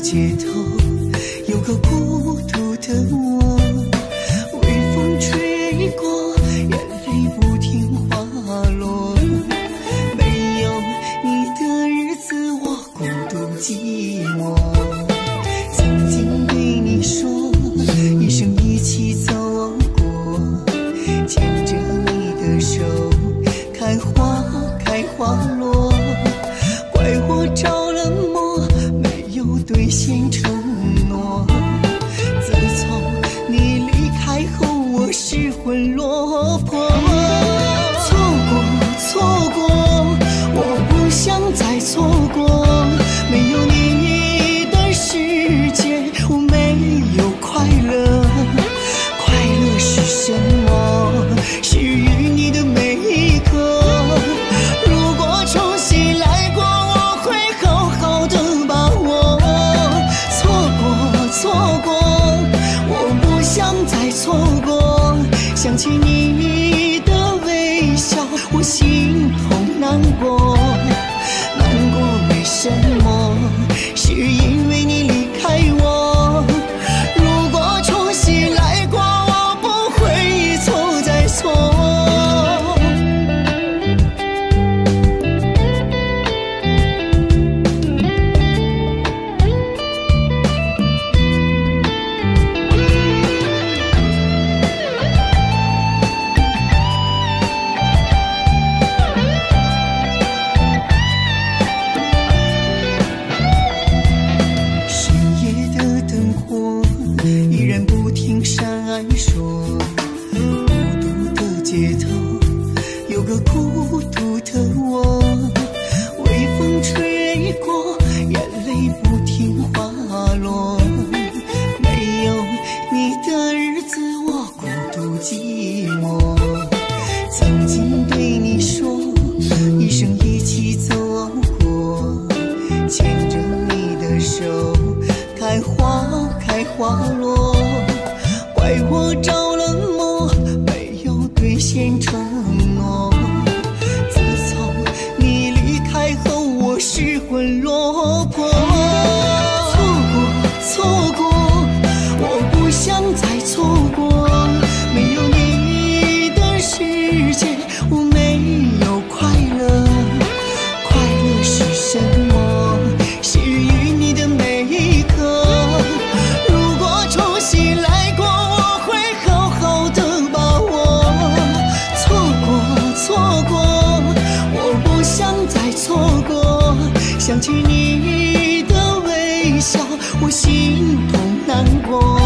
街头。错过，想起你。难说孤独的街头有个孤独的我微风吹过眼泪不停滑落。没有你的日子我孤独寂寞。曾经对你说一生一起走过牵着你的手看花开花落。我着了魔没有兑现承诺。自从你离开后我失魂落魄。我心痛难过。